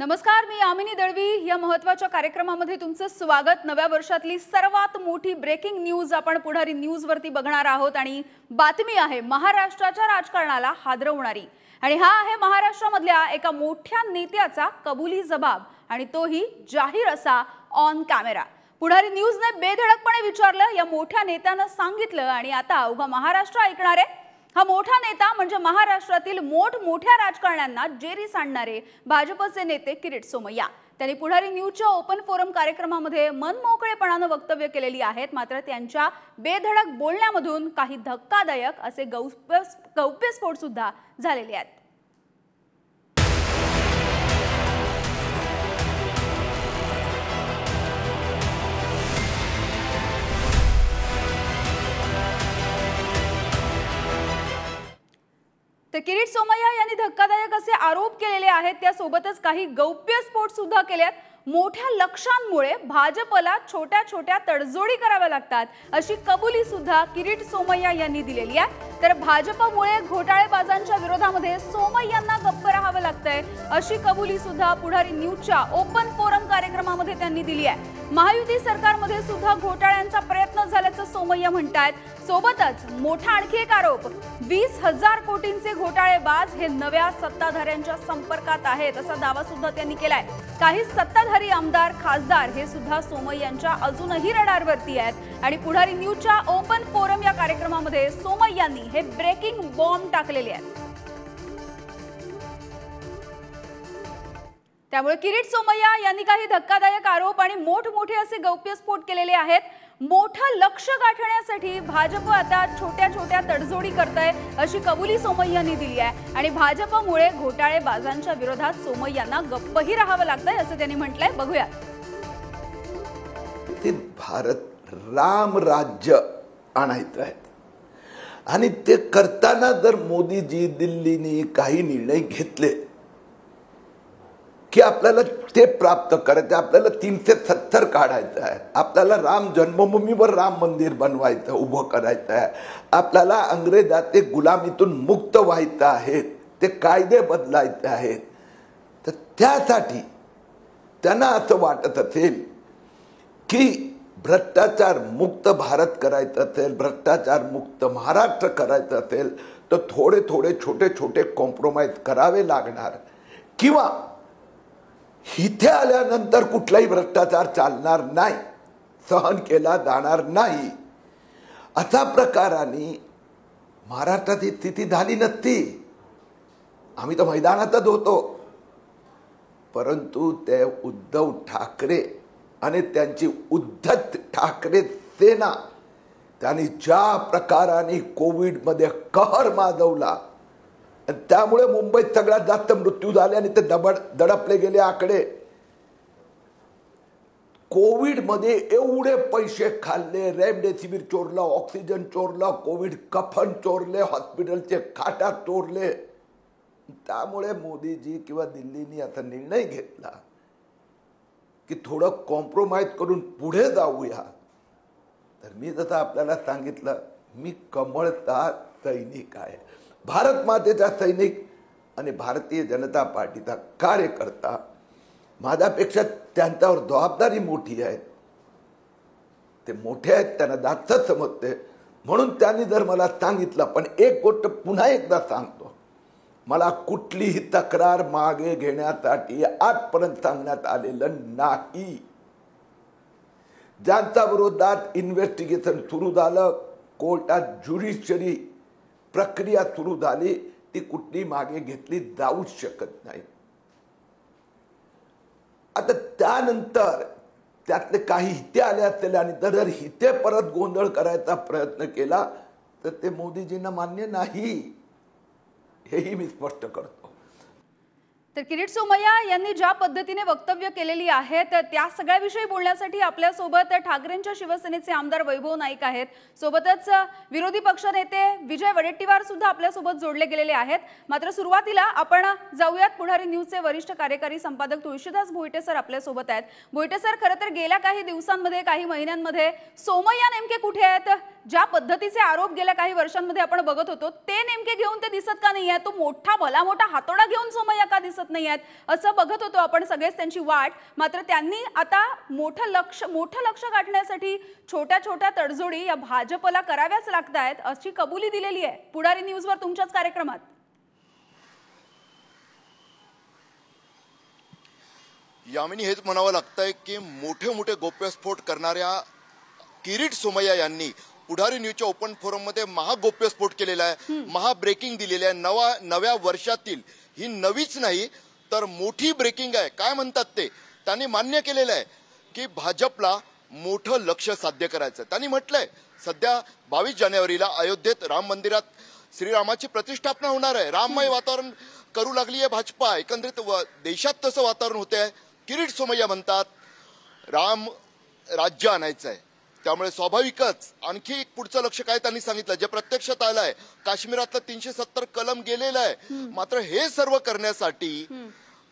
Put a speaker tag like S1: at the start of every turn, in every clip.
S1: नमस्कार मी यामिनी दळवी. या महत्त्वाच्या कार्यक्रमामध्ये तुमचं स्वागत. नव्या वर्षातली सर्वात मोठी ब्रेकिंग न्यूज आपण पुढारी न्यूजवरती बघणार आहोत आणि बातमी आहे महाराष्ट्राच्या राजकारणाला हादरवणारी. आणि हा आहे महाराष्ट्रामधल्या एका मोठ्या नेत्याचा कबुली जबाब आणि तोही जाहीर असा ऑन कॅमेरा पुढारी न्यूजने बेधडकपणे विचारलं या मोठ्या नेत्यानं सांगितलं आणि आता अवघा महाराष्ट्र ऐकणार आहे हा मोठा नेता म्हणजे महाराष्ट्रातील मोठमोठ्या राजकारण्यांना जेरी सांडणारे भाजपचे नेते किरीट सोमय्या. त्यांनी पुढारी न्यूजच्या ओपन फोरम कार्यक्रमामध्ये मनमोकळेपणानं वक्तव्य केलेली आहेत मात्र त्यांच्या बेधडक बोलण्यामधून काही धक्कादायक असे गौप्य गौप्यस्फोट सुद्धा झालेले आहेत. तर किरीट सोमय्या यांनी धक्कादायक असे आरोप केलेले आहेत. त्यासोबतच काही गौप्यस्फोट सुद्धा केल्यात मोठ्या लक्षांमुळे भाजपला छोट्या छोट्या तडजोडी कराव्या लागतात अशी कबुली सुद्धा किरीट सोमय्या यांनी दिलेली आहे. तर भाजपमुळे घोटाळेबाजांच्या विरोधामध्ये सोमय्यांना गप्प राहावं लागतंय अशी कबुली सुद्धा पुढारी न्यूजच्या ओपन फोरम कार्यक्रमामध्ये त्यांनी दिली आहे. महायुती सरकारमध्ये सुद्धा घोटाळ्यांचा प्रयत्न झाल्याचं सोमय्या म्हणतायत. सोबतच मोठा आणखी एक आरोप वीस हजार कोटींचे घोटाळेबाज हे नव्या सत्ताधाऱ्यांच्या संपर्कात आहेत असा दावा सुद्धा त्यांनी केलाय. काही सत्ताधारी आमदार खासदार हे सुद्धा सोमय्यांच्या अजूनही रडारवरती आहेत. आणि पुढारी न्यूजच्या ओपन फोरम या कार्यक्रमामध्ये सोमय्यांनी हे ब्रेकिंग बॉम्ब टाकलेले आहेत. त्यामुळे किरीट सोमय्या यांनी काही धक्कादायक आरोप आणि मोठमोठे असे गौप्यस्फोट केलेले आहेत. मोठं लक्ष गाठण्यासाठी भाजप आता छोट्या छोट्या तडजोडी करत आहे अशी कबुली सोमय्यांनी दिली आहे. आणि भाजपमुळे घोटाळेबाजांच्या विरोधात सोमय्यांना गप्पही राहावं लागतंय असं त्यांनी म्हटलंय. बघूया.
S2: ते भारत राम राज्य आणायचं आहे. आणि ते करताना जर मोदीजी दिल्लीने काही निर्णय घेतले की आपल्याला ते प्राप्त करायचं आपल्याला तीनशे सत्तर काढायचं आहे. आपल्याला राम जन्मभूमीवर राम मंदिर बनवायचं उभं करायचं आहे. आपल्याला अंग्रेजाचे गुलामीतून मुक्त व्हायचं आहे ते कायदे बदलायचे आहेत. तर त्यासाठी त्यांना असं वाटत असेल की भ्रष्टाचार मुक्त भारत करायचं असेल भ्रष्टाचार मुक्त महाराष्ट्र करायचं असेल तर थोडे थोडे छोटे छोटे कॉम्प्रोमाइज करावे लागणार. किंवा इथे आल्यानंतर कुठलाही भ्रष्टाचार चालणार नाही. सहन केला जाणार नाही. अशा प्रकाराने महाराष्ट्रात ही स्थिती झाली नसती. आम्ही तर मैदानातच होतो. परंतु ते उद्धव ठाकरे आणि त्यांची उद्धत ठाकरे सेना त्यांनी ज्या प्रकाराने कोविडमध्ये कहर माजवला त्यामुळे मुंबईत सगळ्यात जास्त मृत्यू झाले आणि ते दबड दडपले गेले आकडे. कोविडमध्ये एवढे पैसे खाल्ले रेमडेसिवीर चोरलं ऑक्सिजन चोरलं कोविड कफन चोरले हॉस्पिटलचे खाटा चोरले. त्यामुळे मोदीजी किंवा दिल्लीनी असा निर्णय घेतला की थोडं कॉम्प्रोमाइज करून पुढे जाऊया. तर मी जसं आपल्याला सांगितलं मी कमळता सैनिक आहे. भारत मातेचा सैनिक आणि भारतीय जनता पार्टीचा कार्यकर्ता. माझ्यापेक्षा त्यांच्यावर जबाबदारी मोठी आहे. ते मोठे आहेत त्यांना जास्त समजते. म्हणून त्यांनी जर मला सांगितलं पण एक गोष्ट पुन्हा एकदा सांगतो. मला कुठलीही तक्रार मागे घेण्यासाठी आजपर्यंत सांगण्यात आलेलं नाही. ज्यांच्या विरोधात इन्व्हेस्टिगेशन सुरू झालं कोर्टात ज्युडिशरी प्रक्रिया सुरू झाली ती कुठली मागे घेतली जाऊच शकत नाही. आता त्यानंतर त्यातले काही हिते आले असलेले आणि जर हिते परत गोंधळ करायचा प्रयत्न केला तर ते मोदीजींना मान्य नाही. हेही मी स्पष्ट करतो.
S1: तर किरीट सोमय्या यांनी ज्या पद्धतीने वक्तव्य केलेली आहेत त्या सगळ्याविषयी बोलण्यासाठी आपल्यासोबत ठाकरेंच्या शिवसेनेचे आमदार वैभव नाईक आहेत. सोबतच विरोधी पक्षनेते विजय वडेट्टीवार सुद्धा आपल्यासोबत जोडले गेलेले आहेत. मात्र सुरुवातीला आपण जाऊयात पुढारी न्यूजचे वरिष्ठ कार्यकारी संपादक तुळशीदास भोईटे सर आपल्यासोबत आहेत. भोईटे सर खरं तर गेल्या काही दिवसांमध्ये काही महिन्यांमध्ये सोमय्या नेमके कुठे आहेत? ज्या पद्धतीचे आरोप गेल्या काही वर्षांमध्ये आपण बघत होतो ते नेमके घेऊन ते दिसत का नाही आहे तो मोठा भला मोठा हातोडा घेऊन सोमय्या का दिसत दिसत नाही आहेत? असं बघत होतो आपण सगळेच त्यांची वाट. मात्र त्यांनी आता मोठं लक्ष मोठं लक्ष गाठण्यासाठी छोट्या छोट्या तडजोडी या भाजपला कराव्याच लागत आहेत अशी कबुली दिलेली आहे. पुढारी न्यूजवर तुमच्याच कार्यक्रमात.
S3: यामिनी हेच म्हणावं लागतंय की मोठे मोठे गोप्यस्फोट करणाऱ्या किरीट सोमय्या यांनी पुढारी न्यूजच्या ओपन फोरममध्ये महागोप्यस्फोट केलेला आहे. महाब्रेकिंग दिलेली आहे. नवा नव्या वर्षातील ही नवीच नाही तर मोठी ब्रेकिंग आहे. काय म्हणतात ते? त्यांनी मान्य केलेलं आहे की भाजपला मोठं लक्ष साध्य करायचं त्यांनी म्हटलंय सध्या बावीस जानेवारीला अयोध्येत राम मंदिरात श्रीरामाची प्रतिष्ठापना होणार आहे. राममय वातावरण करू लागली आहे भाजपा. एकंदरीत देशात तसं वातावरण होते आहे किरीट सोमय्या म्हणतात राम राज्य आणायचं आहे त्यामुळे स्वाभाविकच आणखी एक पुढचं लक्ष काय त्यांनी सांगितलं? जे प्रत्यक्षात आलं आहे काश्मीरातलं तीनशे सत्तर कलम गेलेलं आहे. मात्र हे सर्व करण्यासाठी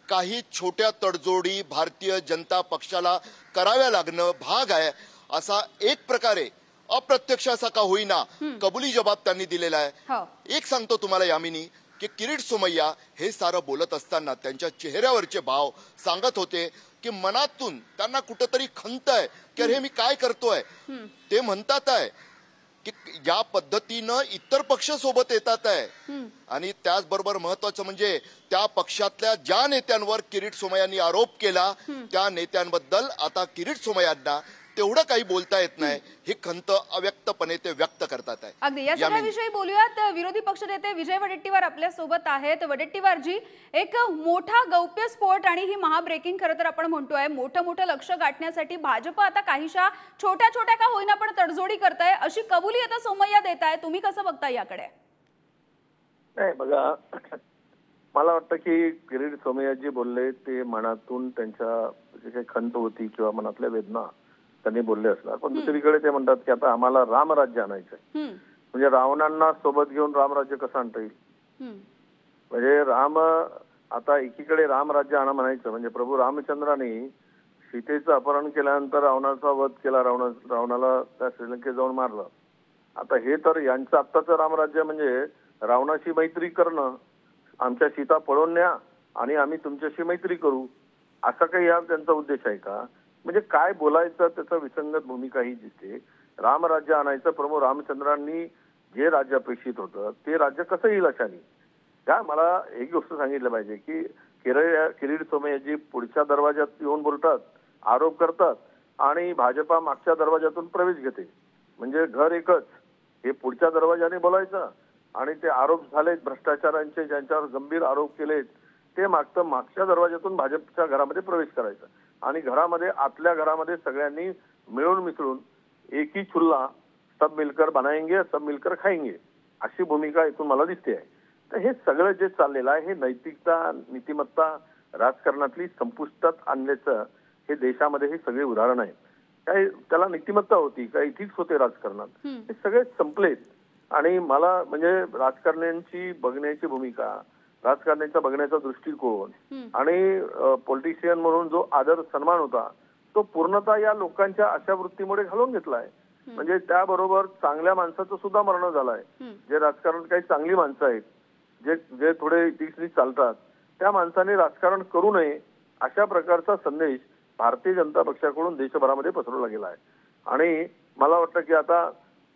S3: काही छोट्या तडजोडी भारतीय जनता पक्षाला कराव्या लागणं भाग आहे असा एक प्रकारे अप्रत्यक्ष असा का होईना कबुली जबाब त्यांनी दिलेला आहे.
S1: हो.
S3: एक सांगतो तुम्हाला यामिनी की किरीट सोमय्या हे सारं बोलत असताना त्यांच्या चेहऱ्यावरचे भाव सांगत होते की मनातून त्यांना कुठंतरी खंत आहे की अरे हे मी काय करतोय? ते म्हणतात आहे की या पद्धतीनं इतर पक्ष सोबत येतात आहे. आणि त्याचबरोबर महत्वाचं म्हणजे त्या पक्षातल्या ज्या नेत्यांवर किरीट सोमय्यांनी आरोप केला त्या नेत्यांबद्दल आता किरीट सोमय्यांना तेवढं काही बोलता येत नाही. ही खंत अव्यक्तपणे ते व्यक्त करतात आहे.
S1: अगदी. या. सगळ्याविषयी बोलूयात. विरोधी पक्षनेते विजय वडेट्टीवार आपल्यासोबत आहेत. वडेट्टीवारजी एक मोठा गौप्य स्फोट आणि ही महाब्रेकिंग खरं तर आपण म्हणतोय मोठं मोठं लक्ष गाठण्यासाठी भाजप आता काहीशा छोट्या छोट्या का होईना पण तडजोडी करताय. अशी कबुली आता सोमय्या देत आहे. तुम्ही कसं बघताय याकडे?
S4: नाही बघा मला वाटतं की किरीट सोमय्या जे बोलले ते मनातून त्यांच्या जी काही खंत होती किंवा मनातल्या वेदना त्यांनी बोलले असणार. पण दुसरीकडे ते म्हणतात की आता आम्हाला रामराज्य आणायचं आहे म्हणजे रावणांना सोबत घेऊन रामराज्य कसं आणता येईल? म्हणजे राम आता एकीकडे रामराज्य आणा म्हणायचं. म्हणजे प्रभू रामचंद्राने सीतेचं अपहरण केल्यानंतर रावणाचा वध केला. रावणा रावणाला त्या श्रीलंकेत जाऊन मारलं. आता हे तर यांचं आत्ताचं रामराज्य म्हणजे रावणाशी मैत्री करणं. आमच्या सीता पळवून न्या आणि आम्ही तुमच्याशी मैत्री करू. असा काही हा त्यांचा उद्देश आहे का? म्हणजे काय बोलायचं त्याचा विसंगत भूमिका ही दिसते. रामराज्य आणायचं प्रभू रामचंद्रांनी जे राज्य अपेक्षित होतं ते राज्य कसं येईल अशाने? का मला एक गोष्ट सांगितलं पाहिजे की किरळ किरीट सोमय्याजी पुढच्या दरवाज्यात येऊन बोलतात आरोप करतात आणि भाजपा मागच्या दरवाज्यातून प्रवेश घेते. म्हणजे घर एकच. हे पुढच्या दरवाजाने बोलायचं आणि ते आरोप झालेत भ्रष्टाचारांचे ज्यांच्यावर गंभीर आरोप केलेत ते मागतं मागच्या दरवाज्यातून भाजपच्या घरामध्ये प्रवेश करायचा. आणि घरामध्ये आतल्या घरामध्ये सगळ्यांनी मिळून मिसळून एक चुल्हा सब मिलकर बनाएंगे सब मिलकर खाएंगे अशी भूमिका इथून मला दिसते आहे. तर हे सगळं जे चाललेलं आहे हे नैतिकता नीतिमत्ता राजकारणातली संपुष्टात आणण्याचं हे देशामध्ये हे सगळे उदाहरण आहे. काही त्याला नीतिमत्ता होती काही इथिक्स होते राजकारणात हे सगळे संपलेत. आणि मला म्हणजे राजकारण्यांची बघण्याची भूमिका राजकारण्यांचा बघण्याचा दृष्टिकोन आणि पॉलिटिशियन म्हणून जो आदर सन्मान होता तो पूर्णतः या लोकांच्या अशा वृत्तीमुळे घालून घेतलाय. म्हणजे त्याबरोबर चांगल्या माणसाचं सुद्धा मरण झालंय. जे राजकारण काही चांगली माणसं आहेत जे जे थोडे इथिक्सनी चालतात त्या माणसाने राजकारण करू नये अशा प्रकारचा संदेश भारतीय जनता पक्षाकडून देशभरामध्ये पसरवला गेला आहे आणि मला वाटतं की आता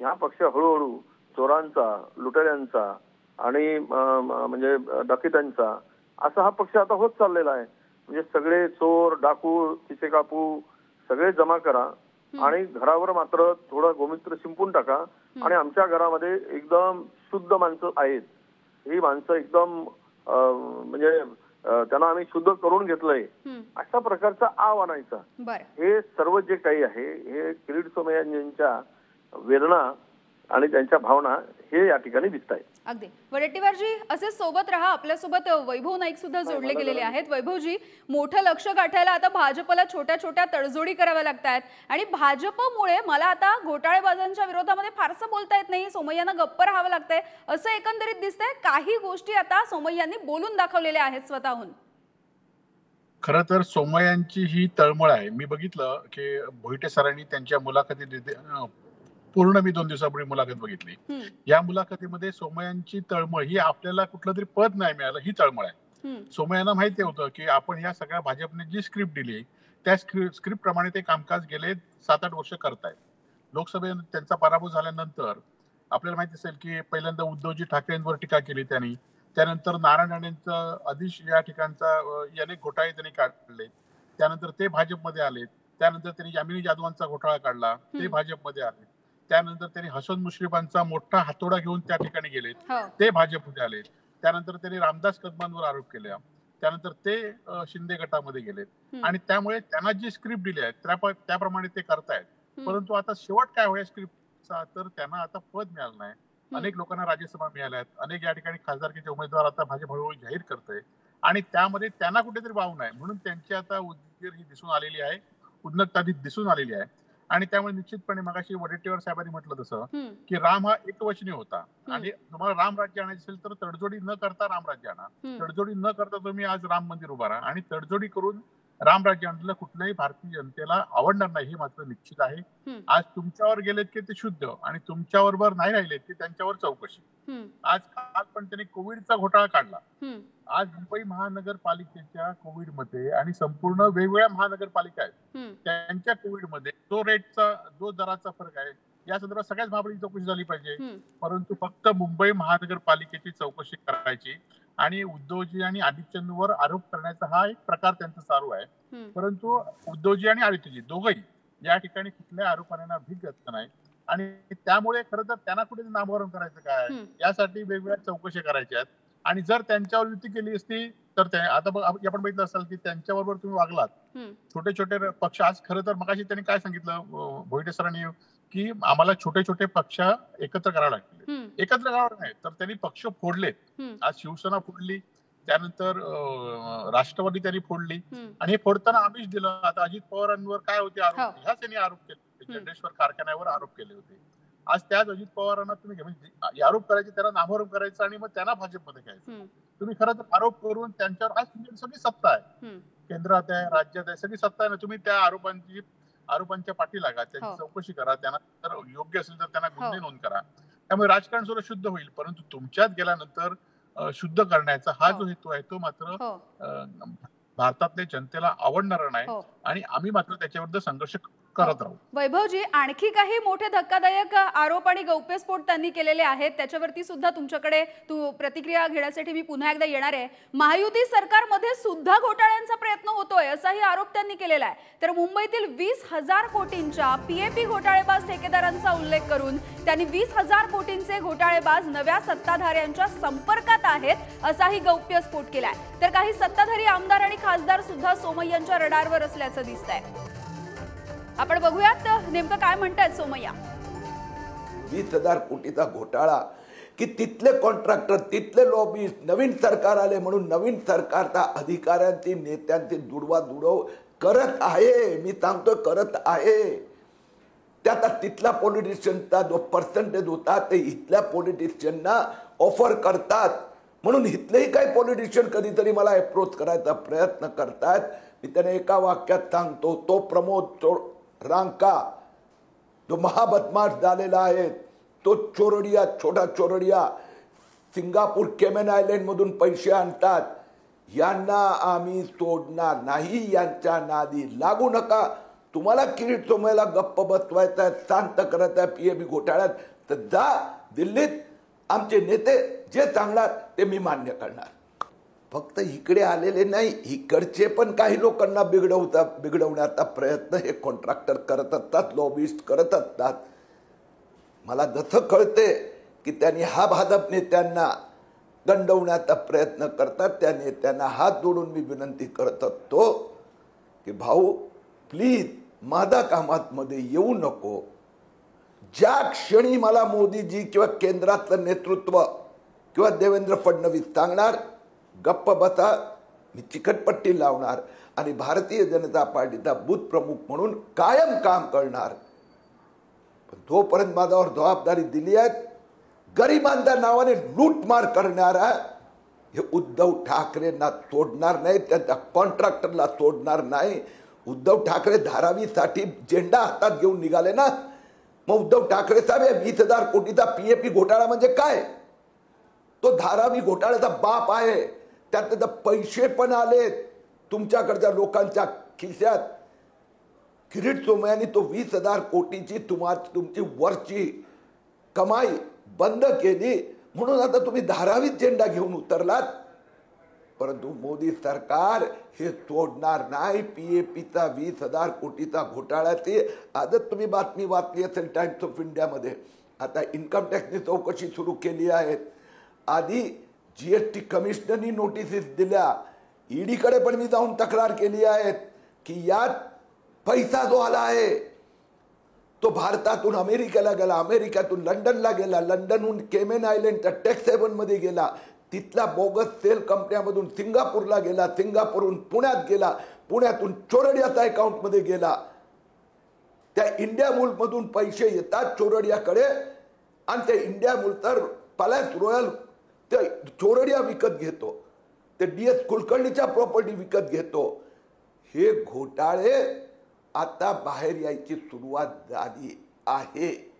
S4: ह्या पक्ष हळूहळू चोरांचा लुटेऱ्यांचा आणि म्हणजे डकितांचा असा हा पक्ष आता होत चाललेला आहे. म्हणजे सगळे चोर डाकू खिसे कापू सगळे जमा करा आणि घरावर मात्र थोडं गोमित्र शिंपून टाका आणि आमच्या घरामध्ये एकदम शुद्ध माणसं आहेत. ही माणसं एकदम म्हणजे त्यांना आम्ही शुद्ध करून घेतलंय. अशा प्रकारचा आव आणायचा. हे सर्व जे काही आहे हे किरीट सोमय्यांच्या वेदना आणि त्यांच्या भावना हे या ठिकाणी दिसत आहेत
S1: अगदी. वडेट्टीवारजी असे सोबत राहा. आपल्यासोबत वैभव नाईक सुद्धा जोडले गेलेले आहेत. वैभवजी मोठं लक्ष गाठायला आता भाजपला छोट्या छोट्या तडजोडी कराव्या लागत आहेत आणि भाजपमुळे मला आता घोटाळेबाजांच्या विरोधामध्ये फारसं बोलता येत नाही. सोमय्यांना गप्प राहावं लागतंय. असं एकंदरीत दिसतंय. काही गोष्टी आता सोमय्यांनी बोलून दाखवलेल्या आहेत स्वतःहून.
S5: खरं तर सोमय्यांची ही तळमळ आहे. मी बघितलं की भोईटे सरांनी त्यांच्या मुलाखतीत अं, पूर्ण मी दोन दिवसापूर्वी मुलाखत बघितली. या मुलाखतीमध्ये सोमय्यांची तळमळ ही आपल्याला कुठलं तरी पद नाही मिळालं ही तळमळ आहे. सोमय्यांना माहिती होतं की आपण ह्या सगळ्या भाजपने जी स्क्रिप्ट दिली त्या स्क्रिप्ट प्रमाणे ते कामकाज गेले सात आठ वर्ष करतायत. लोकसभेत त्यांचा पराभव झाल्यानंतर आपल्याला माहिती असेल की पहिल्यांदा उद्धवजी ठाकरेंवर टीका केली त्यांनी. त्यानंतर नारायण राणेंचा आदिश या ठिकाणचा अनेक घोटाळे त्यांनी काढले. त्यानंतर ते भाजपमध्ये आले. त्यानंतर त्यांनी यामिनी जाधवांचा घोटाळा काढला. ते. भाजपमध्ये आले. त्यानंतर त्यांनी हसन मुश्रीफांचा मोठा हातोडा घेऊन त्या ठिकाणी गेले
S1: हो.
S5: ते भाजपमध्ये आले त्यानंतर त्यांनी रामदास कदमांवर आरोप केले. त्यानंतर ते शिंदे गटामध्ये गेले. आणि त्यामुळे त्यांना जी स्क्रिप्ट दिली आहे त्या- त्याप्रमाणे ते करतायत. परंतु आता शेवट काय होईल स्क्रिप्टचा तर त्यांना आता पद मिळालं नाही. अनेक लोकांना राज्यसभा मिळाल्या आहेत. अनेक या ठिकाणी खासदारकीचे उमेदवार आता भाजप हळूहळू जाहीर करतंय. आणि त्यामध्ये त्यांना कुठेतरी वाव नाही. म्हणून त्यांची आता उद्गीर ही दिसून आलेली आहे. उद्नकता ही दिसून आलेली आहे. आणि त्यामुळे निश्चितपणे मगाशी वडेट्टीवार साहेबांनी म्हटलं तसं. की राम हा एकवचनी होता आणि तुम्हाला राम राज्य आणायचं असेल तर तडजोडी न करता राम राज्य आणा. तडजोडी न करता तुम्ही आज राम मंदिर उभारा आणि तडजोडी करून राम राज्य आणलेलं कुठल्याही भारतीय जनतेला आवडणार नाही हे मात्र निश्चित आहे. आज तुमच्यावर गेलेत की ते शुद्ध आणि तुमच्या बरोबर नाही राहिलेत की त्यांच्यावर चौकशी. आज काल पण त्यांनी कोविडचा घोटाळा काढला. आज मुंबई महानगरपालिकेच्या कोविडमध्ये आणि संपूर्ण वेगवेगळ्या महानगरपालिका आहेत. त्यांच्या कोविडमध्ये जो रेटचा जो दराचा फरक आहे या संदर्भात सगळ्याच महाबळी चौकशी झाली पाहिजे. परंतु फक्त मुंबई महानगरपालिकेची चौकशी करायची आणि उद्धवजी आणि आदित्यवर आरोप करण्याचा हा एक प्रकार त्यांचा चालू आहे. परंतु उद्धवजी आणि आदित्यजी दोघंही या ठिकाणी कुठल्या आरोपांना भीक घातलं नाही आणि त्यामुळे खरं तर त्यांना कुठे नामोहरम करायचं काय. यासाठी वेगवेगळ्या चौकशी करायच्या आहेत आणि जर त्यांच्यावर युती केली असती तर त्या- आता आपण बघितलं असाल की त्यांच्याबरोबर तुम्ही वागलात. छोटे छोटे पक्ष आज खरं तर मगाशी त्यांनी काय सांगितलं भोईटे सरांनी की आम्हाला छोटे छोटे पक्ष एकत्र करावे लागतील
S1: हम्म.
S5: एकत्र करावे नाही तर त्यांनी पक्ष फोडलेत
S1: हम्म.
S5: आज शिवसेना फोडली त्यानंतर राष्ट्रवादी त्यांनी फोडली. आणि हे फोडताना आमिष दिलं आता अजित पवारांवर काय होते
S1: हो.
S5: आरोप ह्याच त्यांनी आरोप केले होते. जडेश्वर कारखान्यावर आरोप केले होते आज त्याच अजित पवारांना तुम्ही म्हणजे आरोप करायचे त्यांना नामोहरम करायचं आणि मग त्यांना भाजपमध्ये घ्यायचं.
S1: तुम्ही
S5: खरं तर आरोप करून त्यांच्यावर आज तुमची सगळी सत्ता आहे. केंद्रात आहे राज्यात आहे सगळी सत्ता आहे ना तुम्ही त्या आरोपांची आरोपांच्या पाठी लागा त्यांची
S1: हो.
S5: चौकशी करा त्यांना जर योग्य असेल तर त्यांना गुन्हे
S1: हो.
S5: नोंद करा त्यामुळे राजकारण सुद्धा शुद्ध होईल. परंतु तुमच्यात गेल्यानंतर शुद्ध करण्याचा हा
S1: हो.
S5: जो हेतू आहे तो मात्र
S1: हो.
S5: भारतातल्या जनतेला आवडणारा नाही.
S1: हो.
S5: आणि आम्ही मात्र त्याच्याविरुद्ध संघर्ष करत राहू.
S1: वैभवजी आणखी काही मोठे धक्कादायक आरोप आणि गौप्यस्फोट त्यांनी केलेले आहेत. त्याच्यावरती सुद्धा तुमच्याकडे तू प्रतिक्रिया घेण्यासाठी मी पुन्हा एकदा येणार आहे. महायुती सरकारमध्ये सुद्धा घोटाळ्यांचा प्रयत्न होतोय असाही आरोप त्यांनी केलेला आहे. तर मुंबईतील वीस हजार कोटींच्या पीएपी घोटाळेबाज ठेकेदारांचा उल्लेख करून त्यांनी वीस हजार कोटींचे घोटाळेबाज नव्या सत्ताधाऱ्यांच्या संपर्कात आहेत असाही गौप्यस्फोट केलाय. तर काही सत्ताधारी आमदार आणि खासदार सुद्धा सोमय्यांच्या रडारवर असल्याचं दिसतंय. आपण बघूयात नेमकं काय म्हणतात सोमय्या?
S2: वीस हजार कोटीचा घोटाळा की तिथले कॉन्ट्रॅक्टर तिथले लॉबीज नवीन सरकार आले म्हणून नवीन सरकारचा अधिकाऱ्यांची नेत्यांची दुडवा दुडव करत आहे. मी सांगतो करत आहे. त्यात तिथला पॉलिटिशियनचा जो पर्सेंटेज होता ते इथल्या पॉलिटिशियनना ऑफर करतात. म्हणून इथलेही काही पॉलिटिशियन कधीतरी मला अप्रोच करायचा प्रयत्न करतात मी त्याने एका वाक्यात सांगतो तो प्रमोद रांका जो महाबदमाश झालेला आहे तो चोरडिया छोटा चोरडिया सिंगापूर केमेन आयलंडमधून पैसे आणतात. यांना आम्ही सोडणार नाही यांच्या नादी लागू नका. तुम्हाला किरीट सोमयला गप्प बसवायचा आहे शांत करायचं आहे पी ए बी घोटाळ्यात. तर जा दिल्लीत आमचे नेते जे सांगणार ते मी मान्य करणार. फक्त इकडे आलेले नाही इकडचे पण काही लोकांना बिघडवता बिघडवण्याचा प्रयत्न हे कॉन्ट्रॅक्टर करत असतात लॉबिस्ट करत असतात. मला जसं कळते की त्यांनी हा भाजप नेत्यांना दंडवण्याचा प्रयत्न करतात त्या नेत्यांना हात जोडून मी विनंती करत असतो की भाऊ प्लीज माझा कामातमध्ये येऊ नको. ज्या क्षणी मला मोदीजी किंवा केंद्रातलं नेतृत्व किंवा देवेंद्र फडणवीस सांगणार गप्प बसा मी चिकटपट्टी लावणार आणि भारतीय जनता पार्टीचा बूथ प्रमुख म्हणून कायम काम करणार. पण जोपर्यंत माझ्यावर जबाबदारी दिली आहे गरिबांच्या नावाने लूटमार करणारा हे उद्धव ठाकरेंना सोडणार नाही त्यांच्या कॉन्ट्रॅक्टरला सोडणार नाही. उद्धव ठाकरे धारावीसाठी झेंडा हातात घेऊन निघाले ना? मग उद्धव ठाकरे साहेब या वीस हजार कोटीचा पीएपी घोटाळा म्हणजे काय? तो धारावी घोटाळ्याचा बाप आहे. त्यात तर पैसे पण आलेत. तुमच्याकडच्या लोकांच्या खिशात. किरीट सोमयानी तो वीस हजार कोटीची तुम्हा तुमची वरची कमाई बंद केली. म्हणून आता तुम्ही धारावीत झेंडा घेऊन उतरलात. परंतु मोदी सरकार हे सोडणार नाही. पी ए पीचा वीस हजार कोटीचा घोटाळ्याची आजच तुम्ही बातमी वाचली असेल टाइम्स ऑफ इंडियामध्ये आता इन्कम टॅक्सने चौकशी सुरू केली आहे. आधी जी एस टी कमिशनरनी नोटिसेस दिल्या. ईडीकडे पण मी जाऊन तक्रार केली आहे की यात पैसा जो आला आहे तो भारतातून अमेरिकेला गेला अमेरिकेतून लंडनला गेला लंडनहून केमेन आयलंडच्या टॅक्स हेवनमध्ये गेला. तिथल्या बोगस सेल कंपन्यामधून सिंगापूरला गेला सिंगापूरहून पुण्यात गेला पुण्यातून चोरडियाच्या अकाउंटमध्ये गेला. त्या इंडिया मधून पैसे येतात चोरडियाकडे आणि ते इंडिया मूल तर पॅलेस रॉयल ते चोरड्या विकत घेतो. ते डी एस कुलकर्णीच्या प्रॉपर्टी विकत घेतो. हे घोटाळे आता बाहेर यायची सुरुवात झाली आहे.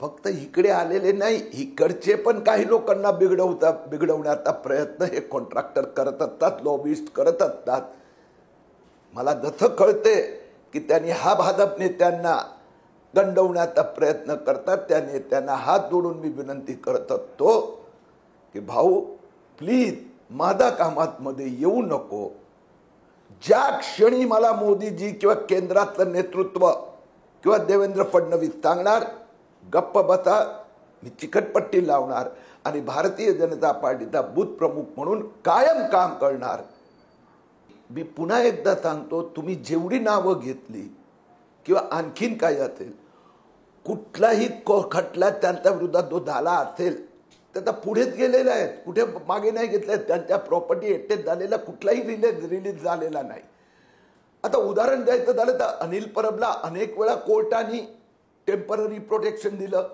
S2: फक्त इकडे आलेले नाही इकडचे पण काही लोकांना बिघडवता बिघडवण्याचा प्रयत्न हे कॉन्ट्रॅक्टर करत असतात लॉबिस्ट करत असतात. मला जसं कळते की त्यांनी हा भाजप नेत्यांना दंडवण्याचा प्रयत्न करतात त्या नेत्यांना हात जोडून मी विनंती करत असतो. की भाऊ प्लीज माझा कामातमध्ये येऊ नको. ज्या क्षणी मला मोदीजी किंवा केंद्रातलं नेतृत्व किंवा देवेंद्र फडणवीस सांगणार गप्प बसा मी चिकटपट्टी लावणार आणि भारतीय जनता पार्टीचा बूथ प्रमुख म्हणून कायम काम करणार. मी पुन्हा एकदा सांगतो तुम्ही जेवढी नावं घेतली किंवा आणखीन काही असेल कुठलाही को खटला त्यांच्या विरोधात जो झाला असेल त्याचा पुढेच गेलेल्या आहेत. कुठे मागे नाही घेतल्या त्यांच्या प्रॉपर्टी एकटेच झालेला कुठलाही रिलीज रिलीज झालेला नाही. आता उदाहरण द्यायचं झालं तर अनिल परबला अनेक वेळा कोर्टाने टेंपररी प्रोटेक्शन दिलं.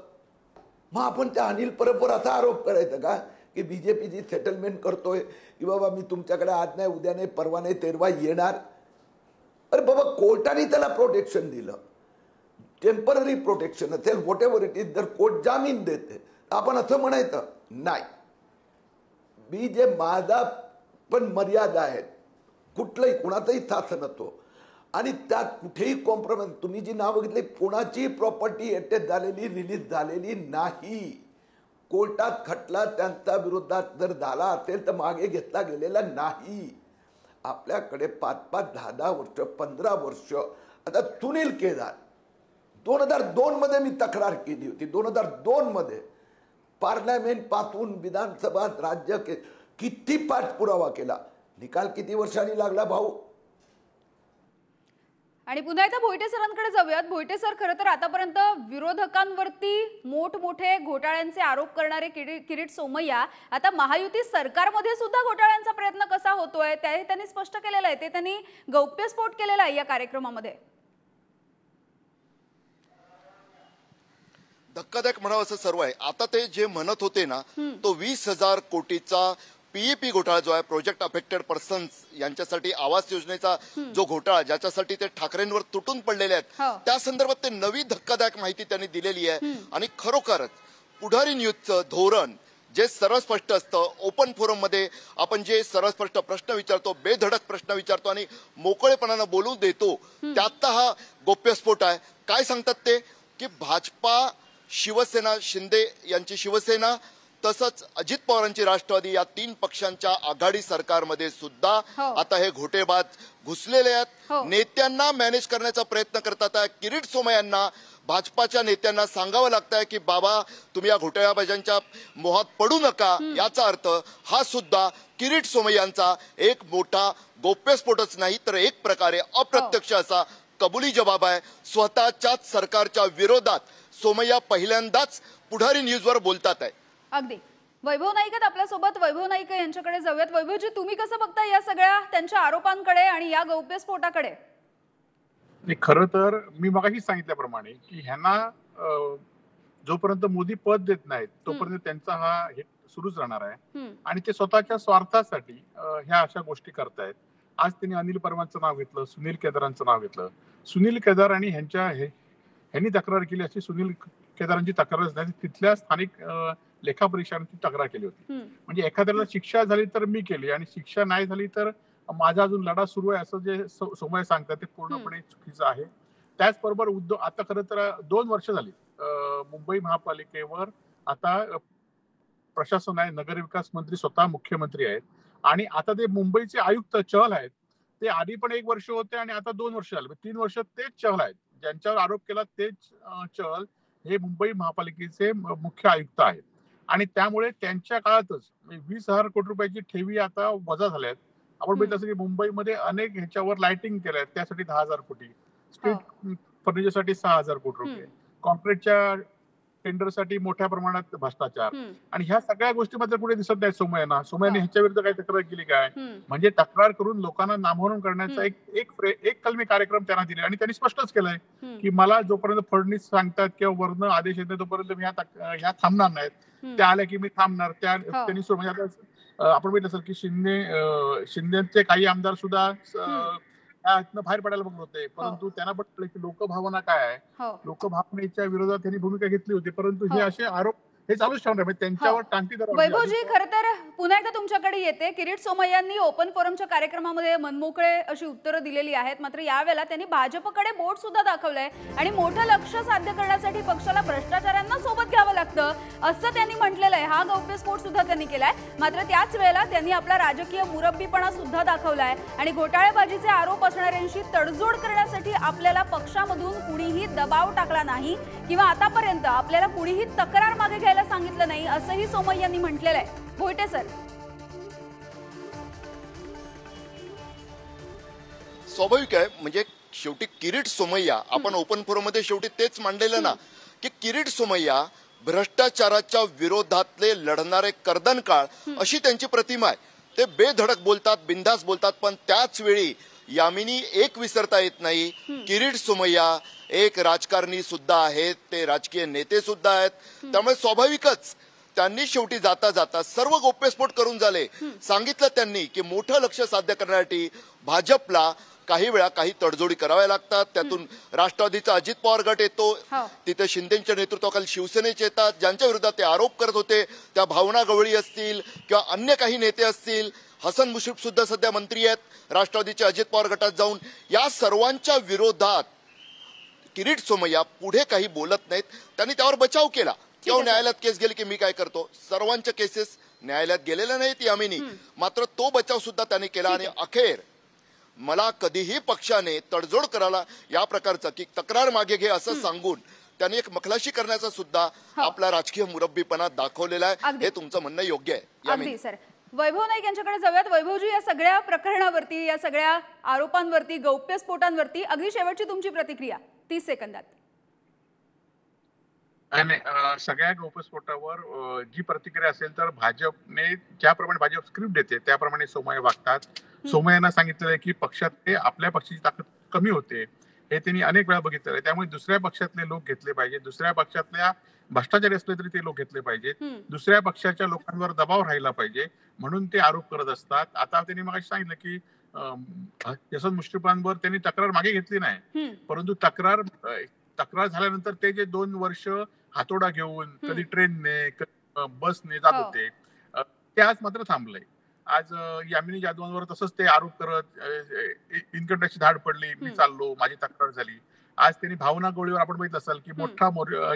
S2: मग आपण त्या अनिल परबवर असा आरोप करायचा का? की बी जे पीची सेटलमेंट करतोय. की बाबा मी तुमच्याकडे आज नाही उद्या नाही परवा नाही तेरवा येणार. अरे बाबा कोर्टाने त्याला प्रोटेक्शन दिलं. टेंपररी प्रोटेक्शन असेल व्हॉट एव्हर इट इज जर कोर्ट जामीन देते आपण असं म्हणायचं नाही मी जे माझा पण मर्यादा आहेत कुठलंही कुणाचाही साथ नसतो. आणि त्यात कुठेही कॉम्प्रोमाइज तुम्ही जी नाव बघितली कोणाची प्रॉपर्टी अटॅच झालेली रिलीज झालेली नाही. कोर्टात खटला त्यांच्या विरोधात जर झाला असेल तर मागे घेतला गेलेला नाही. आपल्याकडे पाच पाच दहा दहा वर्ष पंधरा वर्ष आता सुनील केदार दोन हजार दोनमध्ये मी तक्रार केली होती. दोन हजार दोनमध्ये पार्लमेंट पाठवून विधानसभा राज्य के किती पाठपुरावा केला? निकाल किती वर्षांनी लागला भाऊ?
S1: आणि पुन्हा एकदा भोईटे सरांकडे जाऊयात. भोईटे सर खरं तर आतापर्यंत विरोधकांवरती मोठमोठे घोटाळ्यांचे आरोप करणारे किरीट सोमय्या आता महायुती सरकारमध्ये सुद्धा घोटाळ्यांचा प्रयत्न कसा होतोय ते त्यांनी स्पष्ट केलेलं आहे. ते त्यांनी गौप्यस्फोट केलेला आहे या कार्यक्रमामध्ये.
S3: धक्कादायक म्हणावं असं सर्व आहे. आता ते जे म्हणत होते ना तो वीस हजार कोटीचा पीईपी घोटाळा जो आहे प्रोजेक्ट अफेक्टेड पर्सन्स यांच्यासाठी आवास योजनेचा जो घोटाळा ज्याच्यासाठी ते ठाकरेंवर तुटून पडलेले
S1: हो.
S3: आहेत त्या संदर्भात ते नवी धक्कादायक माहिती त्यांनी दिलेली आहे. आणि खरोखरच पुढारी न्यूजचं धोरण जे सरळ स्पष्ट असतं ओपन फोरममध्ये आपण जे सरळ स्पष्ट प्रश्न विचारतो बेधडक प्रश्न विचारतो आणि मोकळेपणानं बोलू देतो त्यातला हा गोप्यस्फोट आहे. काय सांगतात ते? की भाजपा शिवसेना शिंदे यांची शिवसेना तसंच अजित पवारांची राष्ट्रवादी या तीन पक्षांच्या आघाडी सरकारमध्ये सुद्धा
S1: हो.
S3: आता हे घोटेबाज घुसलेले
S1: हो.
S3: आहेत नेत्यांना मॅनेज करण्याचा प्रयत्न करतात. किरीट सोमय यांना भाजपाच्या नेत्यांना सांगावं लागतंय की बाबा तुम्ही या घोटाळ्याबाजांच्या मोहात पडू नका याचा अर्थ हा सुद्धा किरीट सोमय यांचा एक मोठा गोप्यस्फोटच नाही तर एक प्रकारे अप्रत्यक्ष असा कबुली जबाब आहे स्वतःच्याच सरकारच्या विरोधात सोमय्या पहिल्यांदाच पुढारी न्यूजवर बोलतात आहे.
S1: अगदी. वैभव नाईक आहेत आपल्यासोबत. वैभव नाईक यांच्याकडे जाऊयात. वैभवजी तुम्ही कसं बघता या सगळ्या त्यांच्या आरोपांकडे आणि या गौप्यस्फोटाकडे
S5: खरं तर मी मगाशी सांगितल्याप्रमाणे की ह्यांना जोपर्यंत मोदी पद देत नाहीत तोपर्यंत त्यांचा हा हे सुरूच राहणार आहे. आणि ते स्वतःच्या स्वार्थासाठी ह्या अशा गोष्टी करतायत. आज त्यांनी अनिल परमांचं नाव घेतलं सुनील केदारांचं नाव घेतलं. सुनील केदार आणि ह्यांच्या ह्यांनी तक्रार केली अशी सुनील केदारांची तक्रारच नाही तिथल्या स्थानिक अं, लेखापरीक्षकांची तक्रार केली होती. म्हणजे एखाद्याला शिक्षा झाली तर मी केली आणि शिक्षा नाही झाली तर माझा अजून लढा सुरू आहे असं जे सोमय सांगतात ते पूर्णपणे चुकीचं आहे. त्याचबरोबर उद्योग आता खरं तर दोन वर्ष झाली मुंबई महापालिकेवर आता प्रशासन आहे नगरविकास मंत्री स्वतः मुख्यमंत्री आहेत. आणि आता ते मुंबईचे आयुक्त चहल आहेत. ते आधी पण एक वर्ष होते आणि आता दोन वर्ष झाले. तीन वर्ष तेच चहल आहेत. ज्यांच्यावर आरोप केला तेच चहल हे मुंबई महापालिकेचे मुख्य आयुक्त आहेत. आणि त्यामुळे त्यांच्या काळातच म्हणजे वीस हजार कोटी रुपयाची ठेवी आता वजा झाल्यात. आपण बघितलं असं की मुंबईमध्ये अनेक ह्याच्यावर लाइटिंग केल्या त्यासाठी दहा हजार कोटी. स्ट्रीट फर्निचरसाठी सहा हजार कोटी रुपये. कॉन्क्रीटच्या टेंडरसाठी मोठ्या प्रमाणात भ्रष्टाचार. आणि ह्या सगळ्या गोष्टी मात्र कुठे दिसत नाही सोमयना सोमयाने. ह्याच्या विरुद्ध काही तक्रार केली काय. म्हणजे तक्रार करून लोकांना नामोहरण करण्याचा. एक एक फ्रे- एक कलमी कार्यक्रम त्यांना दिले आणि त्यांनी स्पष्टच केलंय. की मला जोपर्यंत फडणवीस सांगतात किंवा वर्ण आदेश येत नाही तोपर्यंत मी ह्या थांबणार नाहीत. त्या आल्या की मी थांबणार त्या
S1: हो.
S5: त्यांनी म्हणजे आपण बघितलं असेल की शिंदे शिंदेचे काही आमदार सुद्धा
S1: हम्म.
S5: त्यातनं बाहेर पडायला बघत होते परंतु त्यांना पटलं की लोकभावना काय आहे
S1: हो
S5: लोकभावनेच्या विरोधात त्यांनी भूमिका घेतली होती परंतु हे
S1: हो.
S5: असे आरोप हे चालूच ठेवणार म्हणजे त्यांच्यावर टांगती
S1: वैभवजी खर तर पुन्हा एकदा तुमच्याकडे येते. किरीट सोमय्यांनी ओपन फोरमच्या कार्यक्रमामध्ये मनमोकळे अशी उत्तरं दिलेली आहेत. मात्र यावेळेला त्यांनी भाजपकडे बोट सुद्धा दाखवलंय आणि मोठं लक्ष साध्य करण्यासाठी पक्षाला भ्रष्टाचारांना सोबत घ्यावं लागतं असं त्यांनी म्हटलेलं आहे. हा गौप्यस्फोट सुद्धा त्यांनी केलाय. मात्र त्याच वेळेला त्यांनी आपला राजकीय मुरब्बीपणा सुद्धा दाखवलाय. आणि घोटाळेबाजीचे आरोप असणाऱ्यांशी तडजोड करण्यासाठी आपल्याला पक्षामधून कुणीही दबाव टाकला नाही किंवा आतापर्यंत आपल्याला कुणीही तक्रार मागे घ्यायला सांगितलं नाही असंही सोमय यांनी म्हटलेलं आहे. भोयटे सर.
S3: स्वाभाविक आहे म्हणजे शेवटी किरीट सोमय्या आपण ओपन फोरममध्ये शेवटी तेच मांडलेलं ना की किरीट सोमय्या भ्रष्टाचाराच्या विरोधातले लढणारे कर्दनकाळ अशी त्यांची प्रतिमा आहे. ते बेधडक बोलतात बिंदास बोलतात पण त्याच वेळी यामिनी एक विसरता येत नाही. किरीट सोमय्या एक राजकारणी सुद्धा आहेत. ते राजकीय नेते सुद्धा आहेत. त्यामुळे स्वाभाविकच त्यांनी शेवटी जाता जाता सर्व गोप्यस्फोट करून झाले. सांगितलं त्यांनी की मोठं लक्ष साध्य करण्यासाठी भाजपला काही वेळा काही तडजोडी कराव्या लागतात. त्यातून राष्ट्रवादीचा अजित पवार गट येतो.
S1: हो.
S3: तिथे शिंदेच्या नेतृत्वाखाली शिवसेनेचे येतात. ज्यांच्या विरोधात ते आरोप करत होते. त्या भावना गवळी असतील किंवा अन्य काही नेते असतील. हसन मुश्रीफ सुद्धा सध्या मंत्री आहेत. राष्ट्रवादीचे अजित पवार गटात जाऊन या सर्वांच्या विरोधात किरीट सोमय्या पुढे काही बोलत नाहीत. त्यांनी त्यावर बचाव केला. किंवा. न्यायालयात केस गेली की मी काय करतो? सर्वांच्या केसेस न्यायालयात गेलेल्या नाहीत यामिनी मात्र तो बचाव सुद्धा त्यांनी केला आणि अखेर मला कधीही पक्षाने तडजोड करायला या प्रकारचं की तक्रार मागे घे असं सांगून त्यांनी एक मखलाशी करण्याचा सुद्धा आपला राजकीय मुरब्बीपणा दाखवलेला आहे. हे तुमचं म्हणणं योग्य आहे.
S1: सर. वैभव नाईक यांच्याकडे जाऊयात. वैभवजी या सगळ्या प्रकरणावरती या सगळ्या आरोपांवरती गौप्यस्फोटांवरती अगदी शेवटची तुमची प्रतिक्रिया. तीस सेकंदात.
S5: सगळ्या गौप्यस्फोटावर जी प्रतिक्रिया असेल तर भाजपने ज्याप्रमाणे भाजप स्क्रिप्ट देते त्याप्रमाणे सोमय वागतात. सोमय्यांना सांगितलेलं आहे की पक्षात ते आपल्या पक्षाची ताकद कमी होते. हे त्यांनी अनेक वेळा बघितलेलं आहे. त्यामुळे दुसऱ्या पक्षातले लोक घेतले पाहिजे. दुसऱ्या पक्षातल्या भ्रष्टाचारी असले तरी ते लोक घेतले पाहिजेत. दुसऱ्या पक्षाच्या लोकांवर दबाव राहिला पाहिजे. म्हणून ते आरोप करत असतात. आता त्यांनी मग सांगितलं की यशवंत मुश्रीफांवर त्यांनी तक्रार मागे घेतली नाही. परंतु तक्रार तक्रार झाल्यानंतर ते जे दोन वर्ष हातोडा घेऊन कधी ट्रेनने बसने जात
S1: हो.
S5: होते ते आज मात्र थांबलंय. आज यामिनी जाधवांवर तसंच ते आरोप करत इन्कम टॅक्सची धाड पडली मी. चाललो माझी तक्रार झाली आज त्यांनी भावना गोळीवर आपण बघितलं असाल की मोठा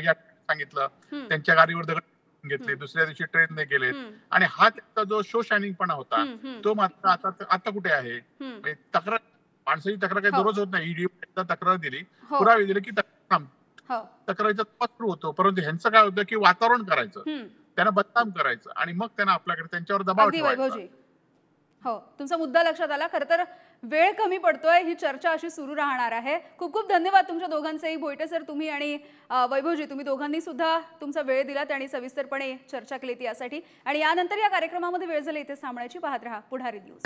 S5: या सांगितलं. त्यांच्या गाडीवर दगड घेतले. दुसऱ्या दिवशी ट्रेनने गेले
S1: हम्म.
S5: आणि हा त्यांचा जो शो शायनिंगपणा होता. तो मात्र आता आता कुठे आहे. म्हणजे तक्रार माणसाची तक्रार काही
S1: हो.
S5: दररोज होत नाही ईडी तक्रार दिली
S1: हो.
S5: पुरावे दिले की
S1: हो
S5: तक्रारीचा तपास सुरू होतो परंतु ह्यांचं काय होतं की वातावरण करायचं. त्यांना बदनाम करायचं आणि मग त्यांना आपल्याकडे त्यांच्यावर दबाव ठेवायचा
S1: हो तुमचा मुद्दा लक्षात आला. खरं तर वेळ कमी पडतोय ही चर्चा अशी सुरू राहणार आहे. खूप खूप धन्यवाद तुमच्या दोघांचेही भोयटे सर तुम्ही आणि वैभवजी. तुम्ही दोघांनी सुद्धा तुमचा वेळ दिलात आणि सविस्तरपणे चर्चा केली ती यासाठी आणि यानंतर या कार्यक्रमामध्ये वेळ झाली इथे थांबण्याची पाहत राहा पुढारी न्यूज.